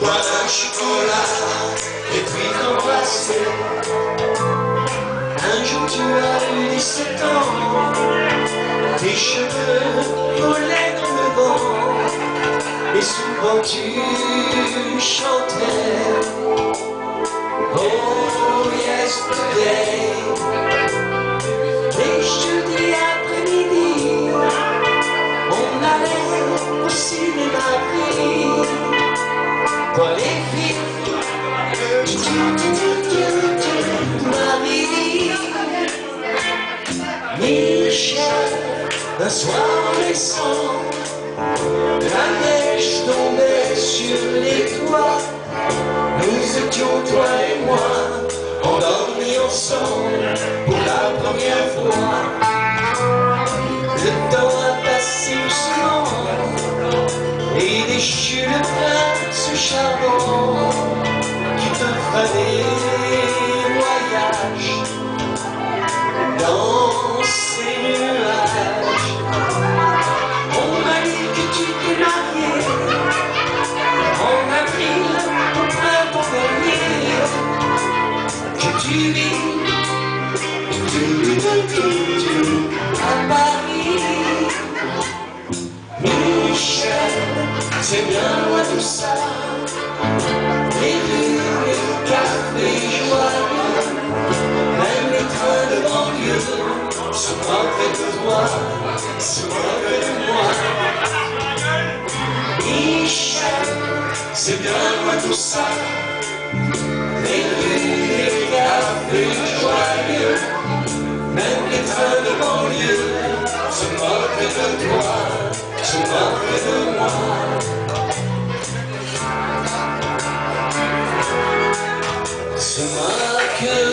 boire un chocolat et puis t'embrasser. Un jour tu as eu 17 ans, tes cheveux volaient dans le vent, et souvent tu chantais. But if you Mommy Michel, das war nicht so Dann nicht charmant qui te fera des voyages dans ces nuages. On m'a dit que tu t'es marié en avril au printemps dernier que tu vis à Paris. Michel, c'est bien loin tout ça. Se moquent de toi, se moquent de moi. Michel, c'est bien loin tout ça. Les les cafés joyeux, même les trains de banlieue se de toi, se moquent could.